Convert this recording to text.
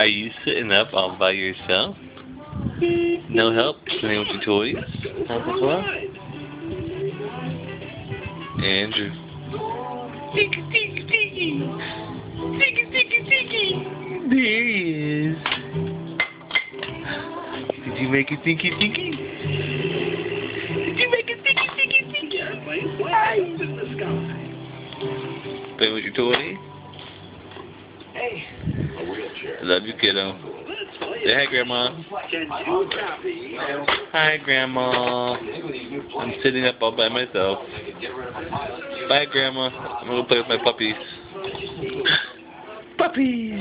Are you sitting up all by yourself? No help playing with your toys? Help as well? Andrew. Tiki, tiki, tiki. Tiki, tiki, tiki. There he is. Did you make it thinky, thinky? Did you make it thinky, thinky, thinky? Play with your toy? Hey. Love you, kiddo. Say hi, Grandma. Hi, Grandma. I'm sitting up all by myself. Bye, Grandma. I'm gonna play with my puppies. Puppies!